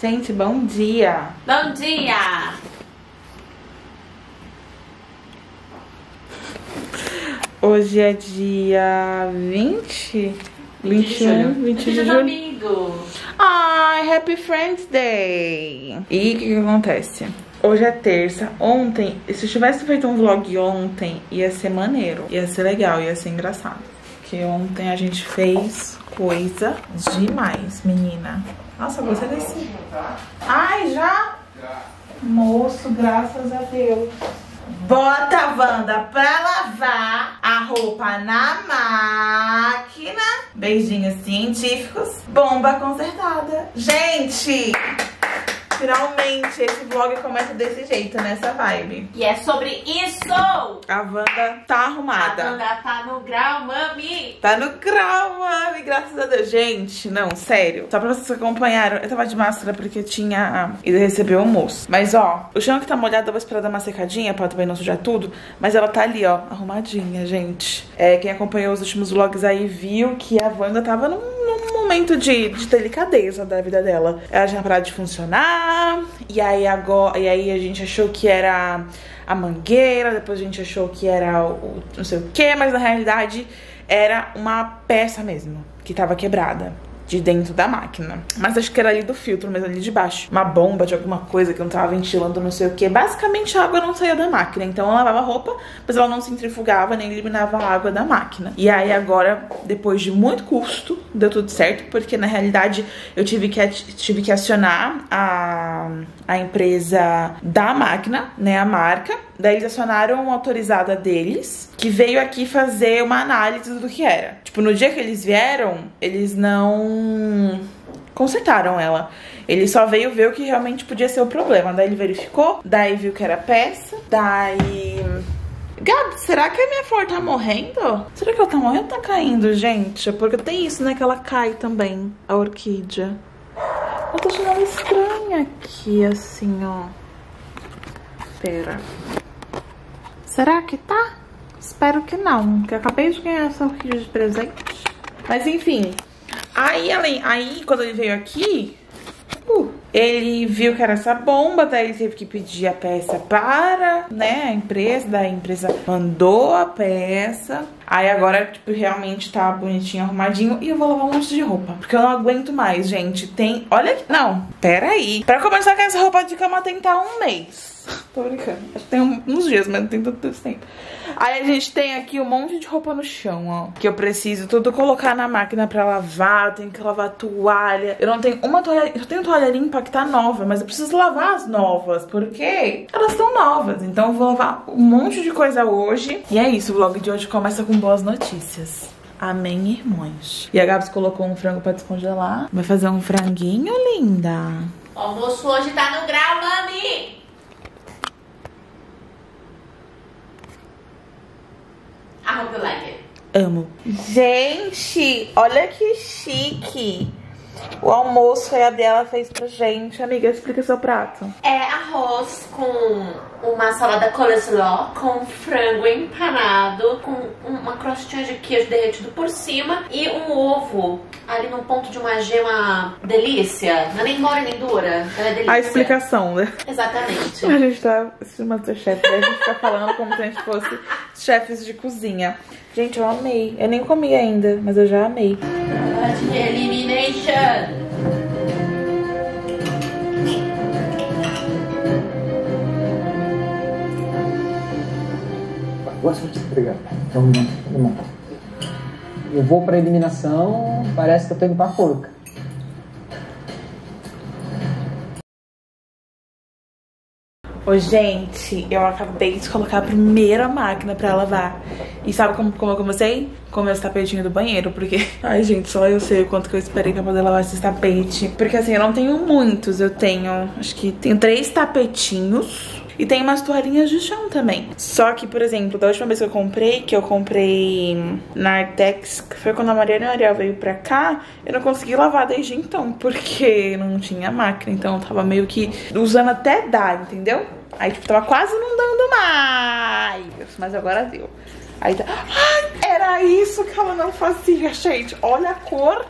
Gente, bom dia. Bom dia! Hoje é dia 20? 20 de julho. 20 de julho. Ai, Happy Friends Day! E o que, que acontece? Hoje é terça. Ontem, se eu tivesse feito um vlog ontem, ia ser maneiro. Ia ser legal, ia ser engraçado. Porque ontem a gente fez coisa demais, menina. Nossa, você desse. Ai, já? Moço, graças a Deus. Bota a Wanda pra lavar a roupa na máquina. Beijinhos científicos. Bomba consertada. Gente! Finalmente esse vlog começa desse jeito, nessa vibe. E é sobre isso! A Wanda tá A arrumada. Wanda tá no grau, mami! Tá no grau, mami, graças a Deus. Gente, não, sério. Só pra vocês acompanharam, eu tava de máscara porque tinha ido receber o almoço. Mas, ó, o chão que tá molhado, eu vou esperar dar uma secadinha pra também não sujar tudo. Mas ela tá ali, ó, arrumadinha, gente. É, quem acompanhou os últimos vlogs aí viu que a Wanda tava num, num momento de, de delicadeza da vida dela. Ela tinha parado de funcionar. E aí, agora, e aí a gente achou que era a mangueira, depois a gente achou que era o não sei o que, mas na realidade era uma peça mesmo, que tava quebrada. De dentro da máquina. Mas acho que era ali do filtro, mas ali de baixo. Uma bomba de alguma coisa que não tava ventilando, não sei o que. Basicamente a água não saía da máquina. Então ela lavava roupa, mas ela não centrifugava nem eliminava a água da máquina. E aí agora, depois de muito custo, deu tudo certo, porque na realidade eu tive que, tive que acionar a, a empresa da máquina, né? A marca. Daí eles acionaram uma autorizada deles, que veio aqui fazer uma análise do que era. Tipo, no dia que eles vieram, eles não consertaram ela. Ele só veio ver o que realmente podia ser o problema. Daí ele verificou, daí viu que era peça, daí. Gabi, será que a minha flor tá morrendo? Será que ela tá morrendo ou tá caindo, gente? Porque tem isso, né? Que ela cai também, a orquídea. Eu tô achando ela estranha aqui, assim, ó. Pera. Será que tá? Espero que não, porque eu acabei de ganhar essa orquídea de presente. Mas enfim. Aí, além, aí quando ele veio aqui, uh, ele viu que era essa bomba, daí ele teve que pedir a peça para, né, a empresa, daí a empresa mandou a peça. Aí agora, tipo, realmente tá bonitinho, arrumadinho. E eu vou lavar um monte de roupa. Porque eu não aguento mais, gente. Tem. Olha aqui. Não, pera aí. Pra começar com essa roupa de cama tem que estar um mês. Tô brincando. Acho que tem uns dias, mas não tem tanto tempo. Aí a gente tem aqui um monte de roupa no chão, ó. Que eu preciso tudo colocar na máquina pra lavar. Eu tenho que lavar toalha. Eu não tenho uma toalha. Eu tenho toalha limpa que tá nova, mas eu preciso lavar as novas. Porque elas estão novas. Então eu vou lavar um monte de coisa hoje. E é isso. O vlog de hoje começa com boas notícias. Amém, irmãos. E a Gabs colocou um frango pra descongelar. Vai fazer um franguinho, linda. O almoço hoje tá no grau, mami! I hope you like it. Amo. Gente, olha que chique. O almoço que a Gabriela fez pra gente. Amiga, explica seu prato. É arroz com uma salada coleslaw, com frango empanado, com uma crostinha de queijo derretido por cima e um ovo ali no ponto de uma gema delícia. Não é nem mole nem dura, ela é delícia. A explicação, né? Exatamente. A gente tá assistindo Masterchef, daí a gente tá falando como se a gente fosse chefes de cozinha. Gente, eu amei. Eu nem comi ainda, mas eu já amei. Elimination. Gosto de. Então, vamos lá. Eu vou pra eliminação, parece que eu tô indo pra forca. Ô, gente, eu acabei de colocar a primeira máquina pra lavar. E sabe como, como eu comecei? Com meus tapetinhos do banheiro, porque... Ai, gente, só eu sei o quanto que eu esperei pra poder lavar esses tapetes. Porque, assim, eu não tenho muitos. Eu tenho, acho que tenho três tapetinhos. E tem umas toalhinhas de chão também. Só que, por exemplo, da última vez que eu comprei, que eu comprei na Artex, que foi quando a Mariana Ariel veio pra cá, eu não consegui lavar desde então, porque não tinha máquina. Então eu tava meio que usando até dar, entendeu? Aí, tipo, tava quase não dando mais. Mas agora deu. Aí tá. Ai, era isso que ela não fazia, gente. Olha a cor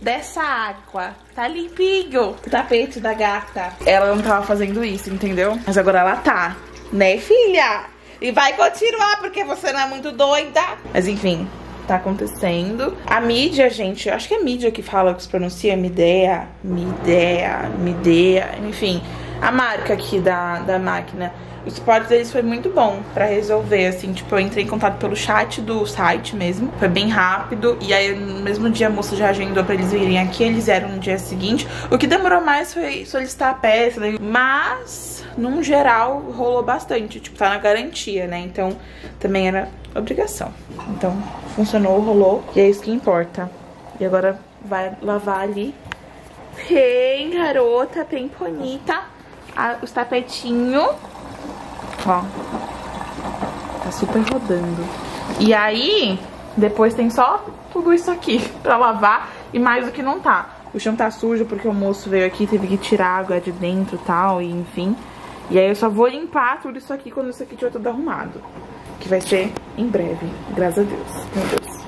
dessa água. Tá limpinho. O tapete da gata. Ela não tava fazendo isso, entendeu? Mas agora ela tá. Né, filha? E vai continuar, porque você não é muito doida. Mas enfim, tá acontecendo. A mídia, gente, eu acho que é mídia que fala, que se pronuncia Midea, Midea, Midea, enfim. A marca aqui da, da máquina o suporte deles foi muito bom pra resolver, assim, tipo, eu entrei em contato pelo chat do site mesmo, foi bem rápido, e aí no mesmo dia a moça já agendou pra eles virem aqui, eles vieram no dia seguinte. O que demorou mais foi solicitar a peça, né? mas, num geral, rolou bastante, tipo, tá na garantia, né, então também era obrigação. Então, funcionou, rolou, e é isso que importa. E agora vai lavar ali. Bem, garota, bem bonita. Os tapetinhos. Ó. Tá super rodando. E aí, depois tem só tudo isso aqui pra lavar e mais o que não tá. O chão tá sujo porque o moço veio aqui, teve que tirar água de dentro e tal, e enfim. E aí eu só vou limpar tudo isso aqui quando isso aqui tiver tudo arrumado. Que vai ser em breve, graças a Deus. Meu Deus.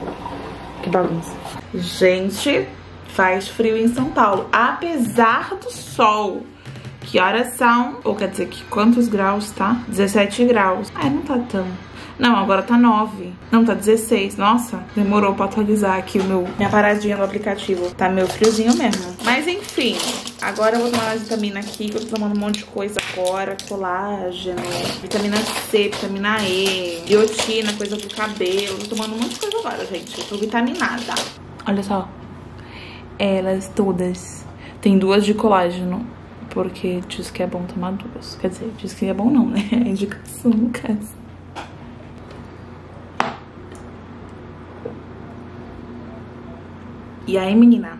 Que bagunça. Gente, faz frio em São Paulo. Apesar do sol. Que horas são? Ou quer dizer que quantos graus tá? 17 graus. Ah, não tá tão... Não, agora tá 9. Não, tá 16. Nossa, demorou pra atualizar aqui o meu, minha paradinha no aplicativo. Tá meio friozinho mesmo. Mas enfim, agora eu vou tomar uma vitamina aqui, eu tô tomando um monte de coisa agora. Colágeno, vitamina C, vitamina E, biotina, coisa pro cabelo. Tô tomando um monte de coisa agora, gente. Eu tô vitaminada. Olha só. Elas todas. Tem duas de colágeno porque diz que é bom tomar duas. Quer dizer, diz que é bom não, né? É indicação no caso. E aí, menina,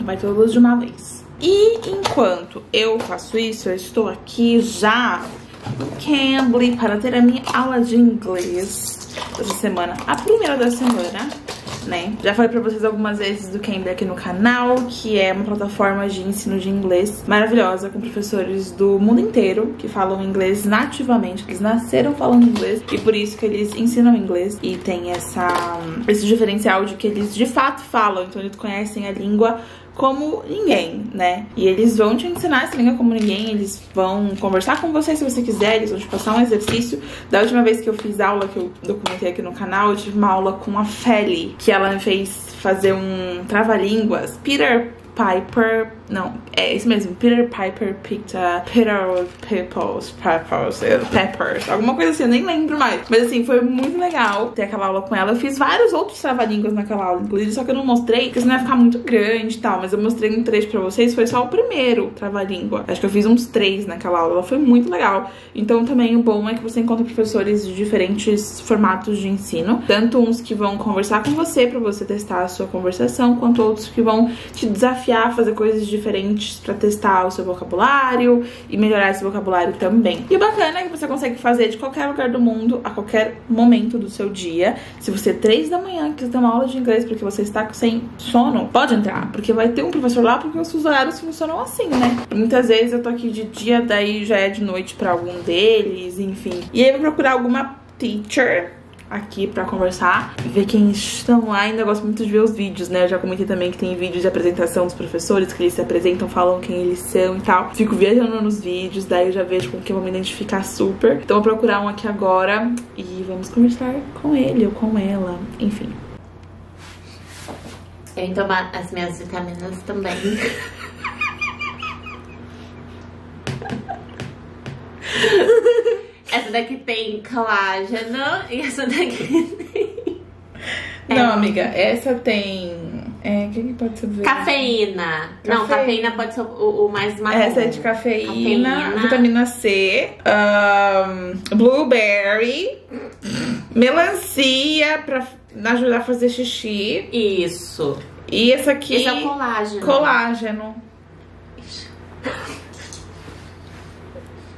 vai todas de uma vez. E enquanto eu faço isso, eu estou aqui já no Cambly para ter a minha aula de inglês essa semana, a primeira da semana né? Já falei pra vocês algumas vezes do Cambly aqui no canal, que é uma plataforma de ensino de inglês maravilhosa, com professores do mundo inteiro que falam inglês nativamente, eles nasceram falando inglês e por isso que eles ensinam inglês e tem essa, esse diferencial de que eles de fato falam, então eles conhecem a língua como ninguém, né? E eles vão te ensinar essa língua como ninguém, eles vão conversar com você se você quiser, eles vão te passar um exercício. Da última vez que eu fiz aula, que eu documentei aqui no canal, eu tive uma aula com a Feli, que ela me fez fazer um trava-línguas. Peter Piper. Não, é isso mesmo. Peter Piper picked a Peter Peppers, Peppers, Peppers, alguma coisa assim, eu nem lembro mais. Mas assim, foi muito legal ter aquela aula com ela. Eu fiz vários outros trava-línguas naquela aula, inclusive, só que eu não mostrei, porque senão ia ficar muito grande e tal. Mas eu mostrei um trecho pra vocês, foi só o primeiro trava-língua. Acho que eu fiz uns três naquela aula, ela foi muito legal. Então também o bom é que você encontra professores de diferentes formatos de ensino, tanto uns que vão conversar com você pra você testar a sua conversação, quanto outros que vão te desafiar desafiar, fazer coisas diferentes para testar o seu vocabulário e melhorar esse vocabulário também. E o bacana é que você consegue fazer de qualquer lugar do mundo, a qualquer momento do seu dia. Se você, três da manhã, quiser ter uma aula de inglês porque você está sem sono, pode entrar, porque vai ter um professor lá, porque os horários funcionam assim, né? Muitas vezes eu tô aqui de dia, daí já é de noite para algum deles, enfim. E aí eu vou procurar alguma teacher aqui pra conversar, ver quem estão lá. Ainda gosto muito de ver os vídeos, né? Eu já comentei também que tem vídeos de apresentação dos professores, que eles se apresentam, falam quem eles são e tal. Fico viajando nos vídeos, daí eu já vejo com quem eu vou me identificar super. Então vou procurar um aqui agora e vamos conversar com ele ou com ela, enfim. Eu vou tomar as minhas vitaminas também. Essa daqui tem colágeno e essa daqui tem. Não, é. amiga, essa tem. É, o que, que pode ser? Cafeína. Não, cafeína pode ser o, o mais marrom. Essa é de cafeína, cafeína. vitamina C, um, blueberry, melancia pra ajudar a fazer xixi. Isso. E essa aqui. Esse é o colágeno. Colágeno.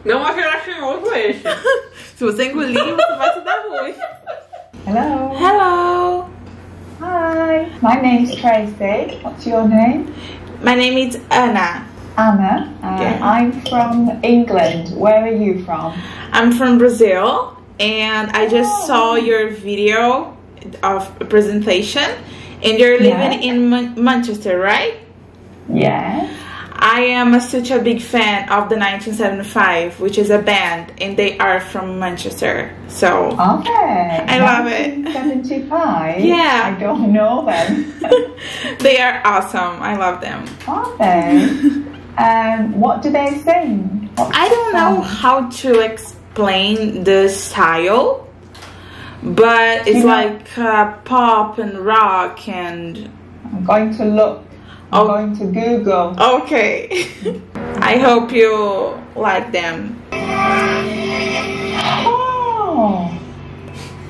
Não achei laxinoso esse. Se você engolir, você vai se dar ruim. Hello. Hello. Hi. My name is Tracy. What's your name? My name is Anna. Anna. Uh, yeah. I'm from England. Where are you from? I'm from Brazil. And I just oh. saw your video of a presentation And you're living Yeah. in Man- Manchester, right? Yes. I am a, such a big fan of the 1975, which is a band, and they are from Manchester. So Okay. I love it. 1975. Yeah. I don't know them. they are awesome. I love them. Are they? um, what do they sing? I don't know how to explain the style, but it's You know- like uh, pop and rock and I'm going to look. Oh. I'm Oh. going to Google. okay. I hope you like them. Oh,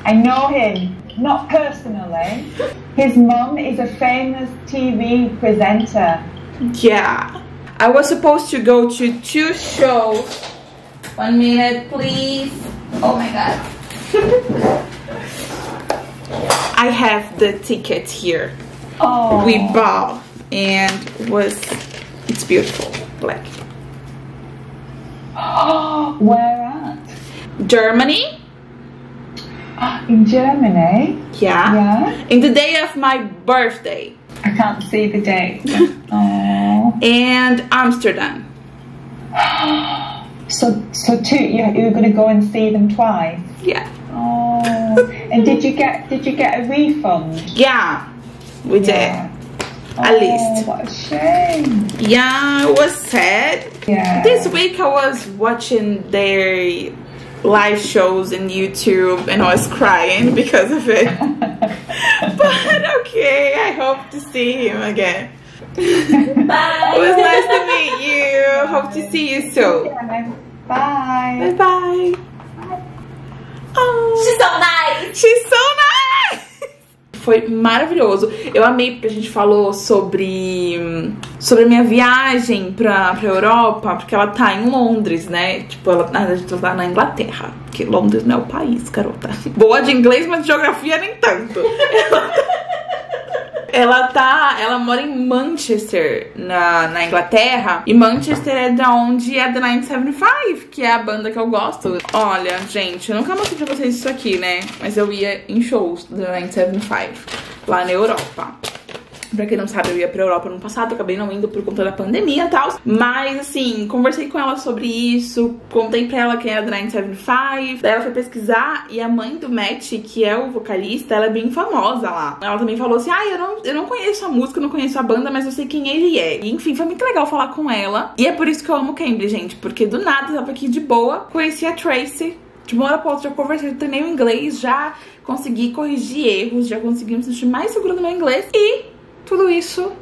I know him. Not personally. His mom is a famous TV presenter. Yeah. I was supposed to go to two shows. One minute, please. Oh my god. I have the ticket here. Oh, We bought and was it's beautiful. Black. where at? Germany? In Germany. Yeah. Yeah. In the day of my birthday. I can't see the date. oh. And Amsterdam. So, so two. You, you're going to go and see them twice. Yeah. Oh. and did you get? Did you get a refund? Yeah. We did. At oh, least. A shame. Yeah, it was sad. Yeah. This week I was watching their live shows in YouTube and I was crying because of it. but okay, I hope to see him again. Bye. It was nice to meet you. Hope to see you soon. Yeah, Bye. Bye bye. Oh, She's so nice. she's so nice! Foi maravilhoso. Eu amei porque a gente falou sobre sobre a minha viagem pra, pra Europa, porque ela tá em Londres, né? Tipo, ela, na verdade, ela tá na Inglaterra, porque Londres não é o país, garota. Boa de inglês, mas de geografia nem tanto. Ela. Ela mora em Manchester, na, na Inglaterra. E Manchester é da onde é The 975, que é a banda que eu gosto. Olha, gente, eu nunca mostrei pra vocês isso aqui, né? Mas eu ia em shows do 975 lá na Europa. Pra quem não sabe, eu ia pra Europa no passado, acabei não indo por conta da pandemia e tal. Mas, assim, conversei com ela sobre isso, contei pra ela quem era do 975. Daí ela foi pesquisar e a mãe do Matt, que é o vocalista, ela é bem famosa lá. Ela também falou assim: ah, eu não, eu não conheço a música, eu não conheço a banda, mas eu sei quem ele é. E, enfim, foi muito legal falar com ela. E é por isso que eu amo Cambridge, gente, porque do nada eu tava aqui de boa, conheci a Tracy. De uma hora pra outra, já conversei, treinei o inglês, já consegui corrigir erros, já consegui me sentir mais segura no meu inglês. E tudo isso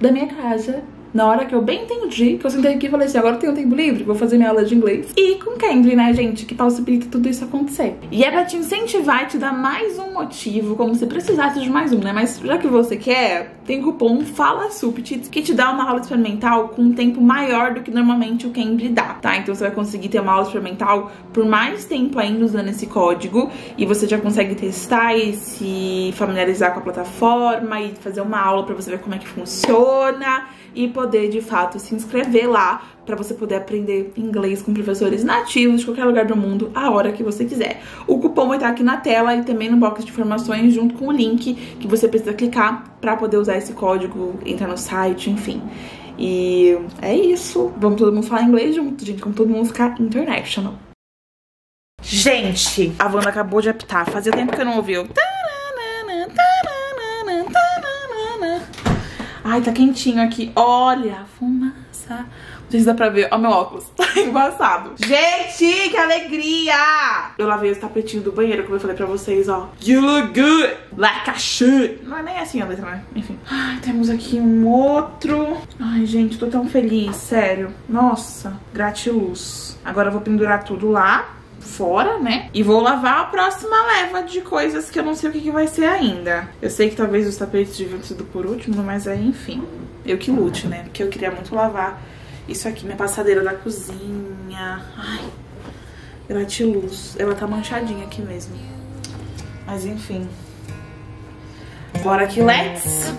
da minha casa. Na hora que eu bem entendi, que eu sentei aqui e falei assim, agora eu tenho tempo livre, vou fazer minha aula de inglês. E com Cambly, né, gente, que possibilita tudo isso acontecer. E é pra te incentivar e te dar mais um motivo, como se precisasse de mais um, né? Mas já que você quer, tem cupom Fala Subtits, que te dá uma aula experimental com um tempo maior do que normalmente o Cambly dá, tá? Então você vai conseguir ter uma aula experimental por mais tempo ainda usando esse código. E você já consegue testar e se familiarizar com a plataforma e fazer uma aula pra você ver como é que funciona e poder de fato se inscrever lá para você poder aprender inglês com professores nativos de qualquer lugar do mundo a hora que você quiser. O cupom vai estar aqui na tela e também no box de informações junto com o link que você precisa clicar para poder usar esse código, entrar no site, enfim. E é isso. Vamos todo mundo falar inglês junto, gente, como todo mundo ficar international. Gente, a Wanda acabou de apitar. Fazia tempo que eu não ouvi. o Ai, tá quentinho aqui. Olha a fumaça. Não sei se dá pra ver. Ó, meu óculos. Tá embaçado. Gente, que alegria! Eu lavei os tapetinhos do banheiro, como eu falei pra vocês, ó. You look good, like a should. Não é nem assim a letra, né? Enfim. Ai, temos aqui um outro. Ai, gente, tô tão feliz, sério. Nossa, gratiluz. Agora eu vou pendurar tudo lá fora, né? E vou lavar a próxima leva de coisas que eu não sei o que, que vai ser ainda. Eu sei que talvez os tapetes deviam sido por último, mas aí, enfim. Eu que lute, né? Porque eu queria muito lavar isso aqui, minha passadeira da cozinha. Ai, gratiluz. Ela tá manchadinha aqui mesmo. Mas enfim. Bora que let's!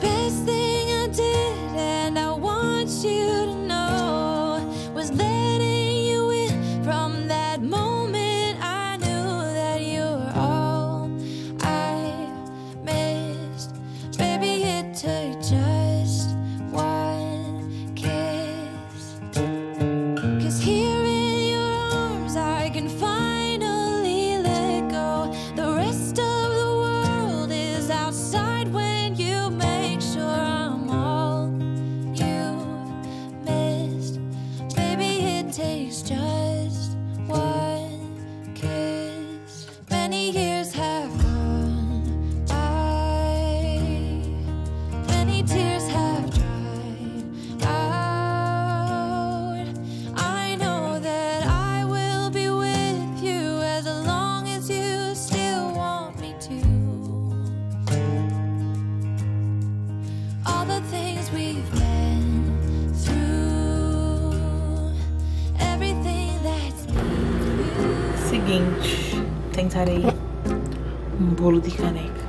Um bolo de caneca.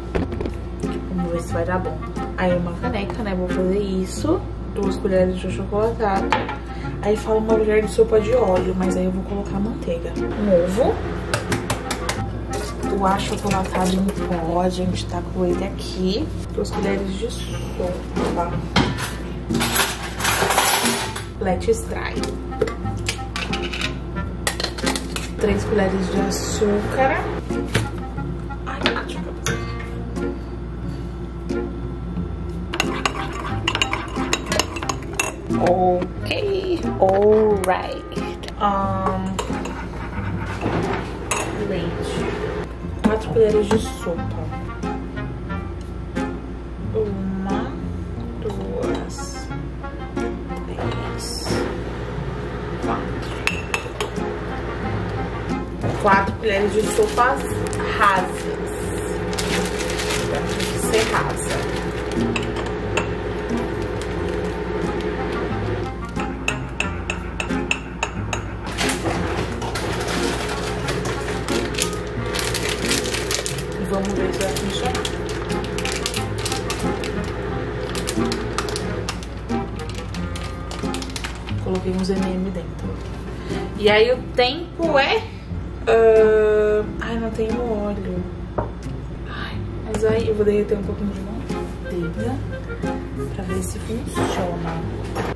Vamos ver se vai dar bom. Aí uma caneca, né? Vou fazer isso. Duas colheres de achocolatado. Aí fala uma colher de sopa de óleo, mas aí eu vou colocar manteiga. Um ovo. O achocolatado em pó, a gente tá com ele aqui. Duas colheres de sopa. Let's try. Três colheres de açúcar. Ok, alright. Um, leite. Quatro colheres de sopa. Uma, duas, três, quatro. Quatro colheres de sopa rasas. Vai funcionar. Coloquei uns MM dentro. E aí o tempo é. ah, Ai, não tem óleo. Ai, mas aí eu vou derreter um pouquinho de manteiga pra ver se funciona.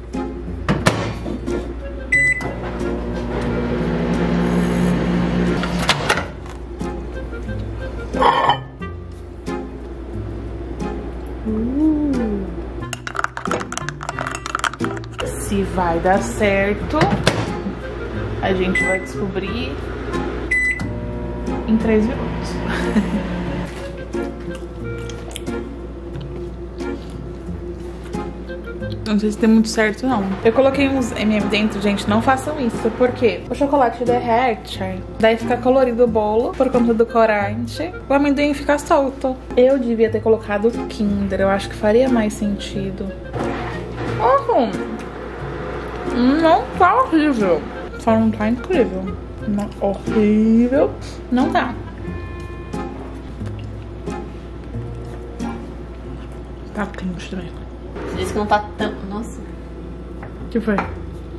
Vai dar certo, a gente vai descobrir em três minutos. Não sei se deu muito certo, não. Eu coloquei uns MM dentro, gente, não façam isso. Porque o chocolate derrete, daí fica colorido o bolo por conta do corante. O amendoim fica solto. Eu devia ter colocado Kinder, eu acho que faria mais sentido. Não tá horrível. Só não tá incrível. Não, horrível. Não tá. Tá quente também. Você disse que não tá tão. Nossa, O que foi?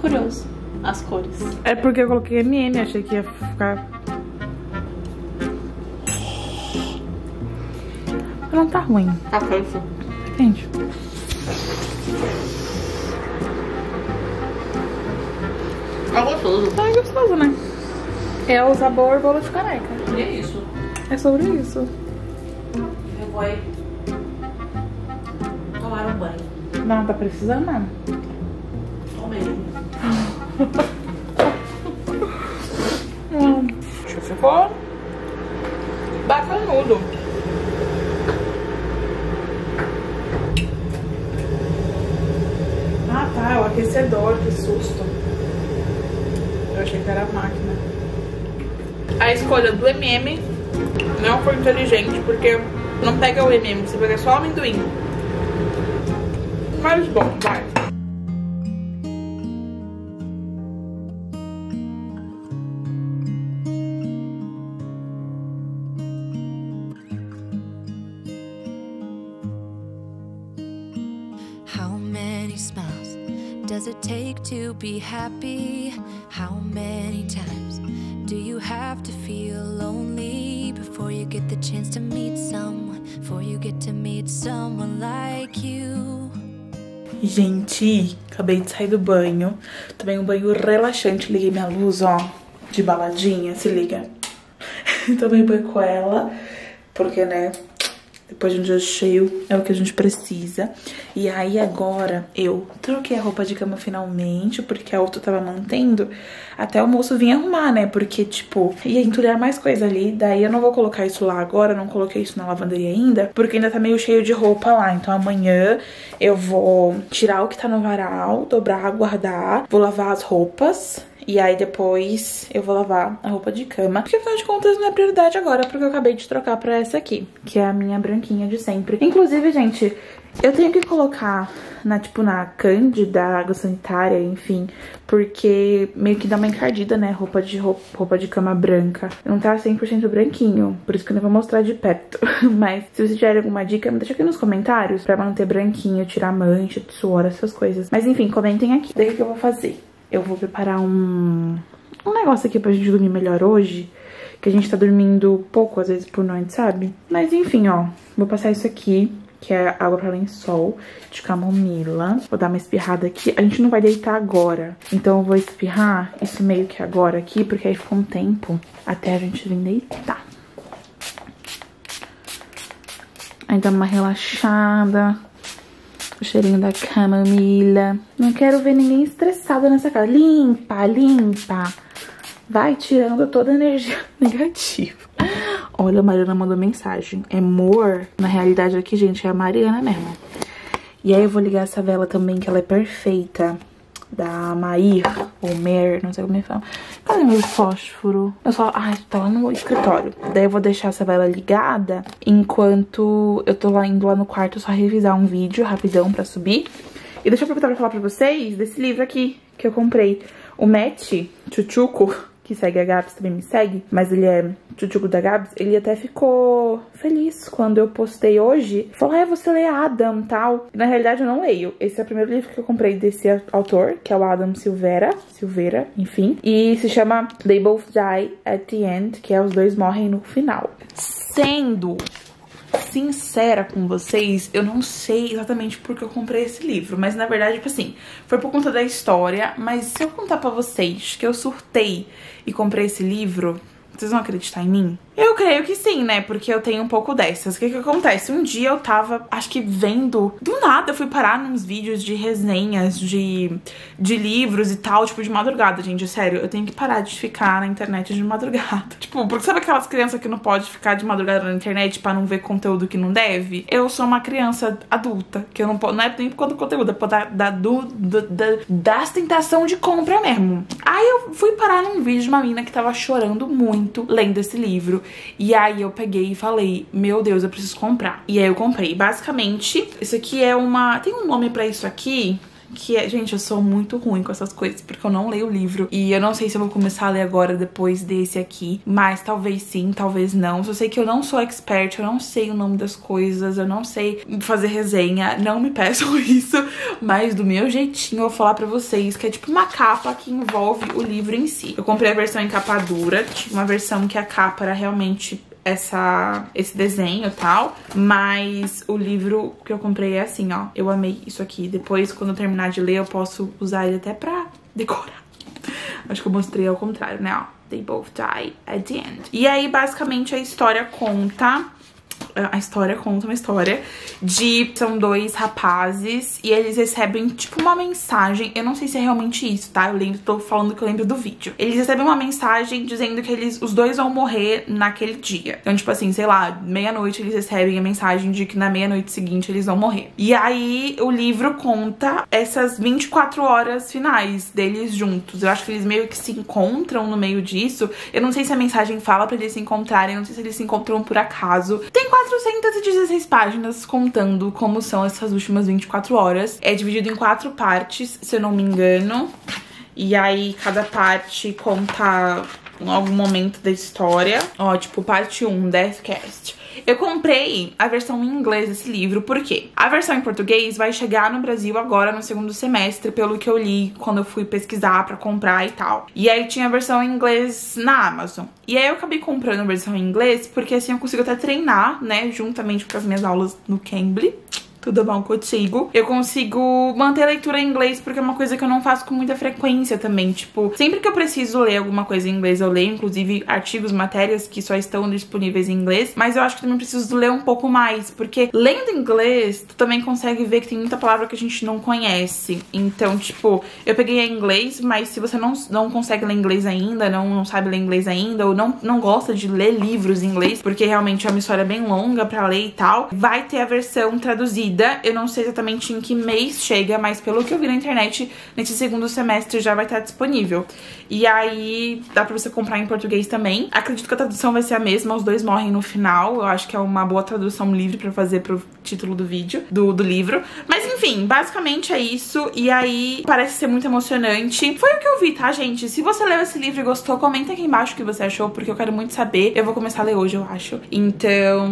curioso. As cores. É porque eu coloquei MM, achei que ia ficar. Não tá ruim. Tá quente. Gente. Tá gostoso. Tá gostoso, né? É o sabor bolo de caneca. E é isso. É sobre isso. Eu vou aí tomar um banho. Não, tá precisando não. Tomei. Hum. Acho que ficou bacanudo. Ah tá, é o aquecedor, que susto. Eu achei que era a máquina. A escolha do MM não foi inteligente, porque não pega o MM, você pega só o amendoim. Mas bom, vai. How many smiles does it take to be happy? How many times do you have to feel lonely before you get the chance to meet someone? Before you get to meet someone like you? Gente, acabei de sair do banho. Tomei um banho relaxante. Liguei minha luz, ó, de baladinha. Se liga. Tomei banho com ela. Porque, né, Depois de um dia cheio, é o que a gente precisa. E aí agora eu troquei a roupa de cama finalmente, porque a outra tava mantendo. Até o moço vir arrumar, né? Porque, tipo, ia entulhar mais coisa ali. Daí eu não vou colocar isso lá agora, não coloquei isso na lavanderia ainda, porque ainda tá meio cheio de roupa lá. Então amanhã eu vou tirar o que tá no varal, dobrar, guardar, vou lavar as roupas. E aí depois eu vou lavar a roupa de cama. Porque afinal de contas não é prioridade agora, porque eu acabei de trocar pra essa aqui. Que é a minha branquinha de sempre. Inclusive, gente, eu tenho que colocar na, tipo, na cândida, água sanitária, enfim. Porque meio que dá uma encardida, né? Roupa de, roupa, roupa de cama branca. Não tá 100% branquinho. Por isso que eu não vou mostrar de perto. Mas se vocês tiverem alguma dica, me deixa aqui nos comentários. Pra manter branquinho, tirar mancha, suor, essas coisas. Mas enfim, comentem aqui. Daí o que eu vou fazer? Eu vou preparar um, um negócio aqui pra gente dormir melhor hoje. Que a gente tá dormindo pouco, às vezes, por noite, sabe? Mas enfim, ó. Vou passar isso aqui, que é água pra lençol, de camomila. Vou dar uma espirrada aqui. A gente não vai deitar agora. Então eu vou espirrar isso meio que agora aqui, porque aí fica um tempo até a gente vir deitar. Aí dá uma relaxada. O cheirinho da camomila. Não quero ver ninguém estressado nessa casa. Limpa, limpa. Vai tirando toda a energia negativa. Olha, a Mariana mandou mensagem. É Mor. Na realidade aqui, gente, é a Mariana mesmo. E aí eu vou ligar essa vela também, que ela é perfeita. Da Mair, ou Mer, não sei como é que fala. Cadê meu fósforo? Eu só... Ai, tá lá no escritório. Daí eu vou deixar essa vela ligada enquanto eu tô lá indo lá no quarto só revisar um vídeo rapidão pra subir. E deixa eu aproveitar pra falar pra vocês desse livro aqui que eu comprei. O Matt Chuchuco, que segue a Gabs, também me segue, mas ele é Chuchuco da Gabs, ele até ficou feliz quando eu postei hoje. Falou, ah, você lê Adam tal. Na realidade eu não leio. Esse é o primeiro livro que eu comprei desse autor, que é o Adam Silveira, Silveira, enfim. E se chama They Both Die at the End, que é Os Dois Morrem no Final. Sendo sincera com vocês, eu não sei exatamente porque eu comprei esse livro, mas na verdade, tipo assim, foi por conta da história, mas se eu contar pra vocês que eu surtei e comprei esse livro, vocês vão acreditar em mim? Eu creio que sim, né? Porque eu tenho um pouco dessas. O que que acontece? Um dia eu tava, acho que vendo... Do nada eu fui parar nos vídeos de resenhas, de, de livros e tal, tipo, de madrugada, gente. Sério, eu tenho que parar de ficar na internet de madrugada. Tipo, porque sabe aquelas crianças que não pode ficar de madrugada na internet pra não ver conteúdo que não deve? Eu sou uma criança adulta, que eu não posso... Não é nem por conta do conteúdo, é por da, da, do, do, da, das tentação de compra mesmo. Aí eu fui parar num vídeo de uma menina que tava chorando muito lendo esse livro. E aí eu peguei e falei, meu Deus, eu preciso comprar. E aí eu comprei. Basicamente, isso aqui é uma... Tem um nome pra isso aqui? Que é, gente, eu sou muito ruim com essas coisas, porque eu não leio o livro. E eu não sei se eu vou começar a ler agora depois desse aqui, mas talvez sim, talvez não. Só sei que eu não sou expert, eu não sei o nome das coisas, eu não sei fazer resenha, não me peçam isso, mas do meu jeitinho eu vou falar pra vocês que é tipo uma capa que envolve o livro em si. Eu comprei a versão em capa dura, tinha uma versão que a capa era realmente essa, esse desenho e tal, mas o livro que eu comprei é assim, ó. Eu amei isso aqui. Depois, quando eu terminar de ler, eu posso usar ele até pra decorar. Acho que eu mostrei ao contrário, né, ó. They both die at the end. E aí, basicamente, a história conta a história conta uma história de são dois rapazes e eles recebem tipo uma mensagem, eu não sei se é realmente isso, tá? Eu lembro, tô falando que eu lembro do vídeo. Eles recebem uma mensagem dizendo que eles os dois vão morrer naquele dia. Então, tipo assim, sei lá, meia-noite eles recebem a mensagem de que na meia-noite seguinte eles vão morrer. E aí o livro conta essas 24 horas finais deles juntos. Eu acho que eles meio que se encontram no meio disso. Eu não sei se a mensagem fala para eles se encontrarem, eu não sei se eles se encontram por acaso. Tem 416 páginas contando como são essas últimas 24 horas. É dividido em quatro partes, se eu não me engano. E aí, cada parte conta algum momento da história. Ó, tipo, parte 1, Deathcast. Eu comprei a versão em inglês desse livro, por quê? A versão em português vai chegar no Brasil agora no segundo semestre, pelo que eu li quando eu fui pesquisar pra comprar e tal. E aí tinha a versão em inglês na Amazon. E aí eu acabei comprando a versão em inglês, porque assim eu consigo até treinar, né, juntamente com as minhas aulas no Cambly tudo bom contigo? Eu consigo manter a leitura em inglês porque é uma coisa que eu não faço com muita frequência também. Tipo, sempre que eu preciso ler alguma coisa em inglês, eu leio, inclusive artigos, matérias que só estão disponíveis em inglês. Mas eu acho que também preciso ler um pouco mais, porque lendo inglês, tu também consegue ver que tem muita palavra que a gente não conhece. Então, tipo, eu peguei em inglês, mas se você não, não consegue ler inglês ainda, não, não sabe ler inglês ainda, ou não, não gosta de ler livros em inglês, porque realmente é uma história bem longa pra ler e tal, vai ter a versão traduzida. Eu não sei exatamente em que mês chega, mas pelo que eu vi na internet, nesse segundo semestre já vai estar disponível. E aí dá pra você comprar em português também. Acredito que a tradução vai ser a mesma, os dois morrem no final. Eu acho que é uma boa tradução livre pra fazer pro título do vídeo, do, do livro. Mas enfim, basicamente é isso. E aí parece ser muito emocionante. Foi o que eu vi, tá, gente? Se você leu esse livro e gostou, comenta aqui embaixo o que você achou, porque eu quero muito saber. Eu vou começar a ler hoje, eu acho. Então,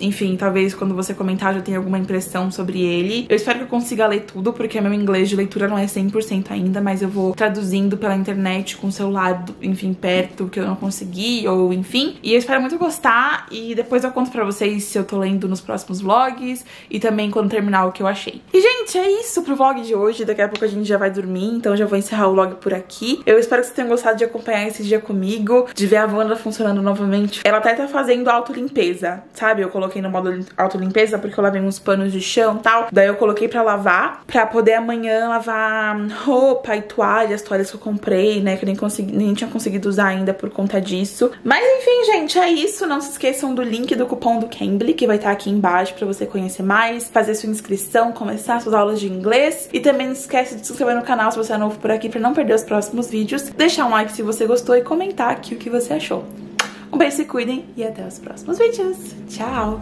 enfim, talvez quando você comentar já tenha alguma impressão sobre ele. Eu espero que eu consiga ler tudo, porque meu inglês de leitura não é 100% ainda, mas eu vou traduzindo pela internet com o celular, enfim, perto, que eu não consegui, ou enfim. E eu espero muito gostar e depois eu conto pra vocês se eu tô lendo nos próximos vlogs e também quando terminar o que eu achei. E, gente, é isso pro vlog de hoje. Daqui a pouco a gente já vai dormir, então já vou encerrar o vlog por aqui. Eu espero que vocês tenham gostado de acompanhar esse dia comigo, de ver a Wanda funcionando novamente. Ela até tá fazendo autolimpeza, sabe? Eu coloquei no modo autolimpeza porque eu lavei uns panos de chão e tal. Daí eu coloquei pra lavar, pra poder amanhã lavar roupa e toalhas, toalhas que eu comprei, né? Que eu nem, consegui, nem tinha conseguido usar ainda por conta disso. Mas enfim, gente, é isso. Não se esqueçam do link do cupom do Cambly, que vai estar aqui embaixo pra você conhecer mais, fazer sua inscrição, começar suas aulas de inglês. E também não esquece de se inscrever no canal se você é novo por aqui pra não perder os próximos vídeos. Deixar um like se você gostou e comentar aqui o que você achou. Um beijo, se cuidem e até os próximos vídeos. Tchau!